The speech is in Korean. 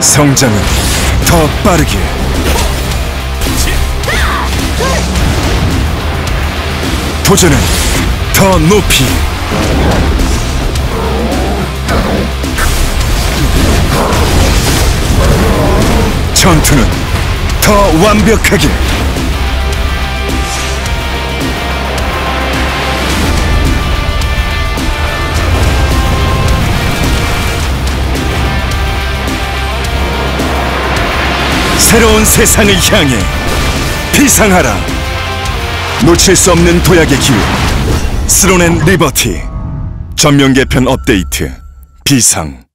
성장은 더 빠르게. 도전은 더 높이. 전투는 더 완벽하게 새로운 세상을 향해 비상하라. 놓칠 수 없는 도약의 기회. 스론앤 리버티. 전면 개편 업데이트. 비상